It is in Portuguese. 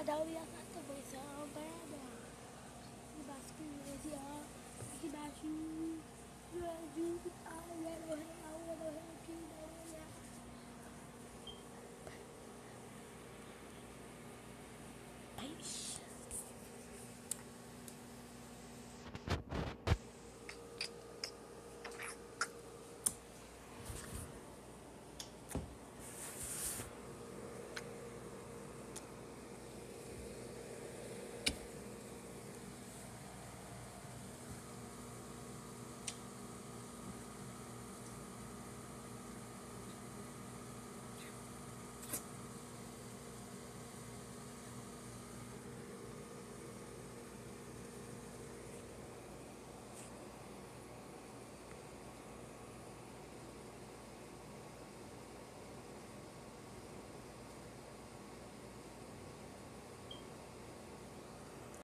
Adauria Cata, pois é uma parada. Debaixo com 12 horas, debaixo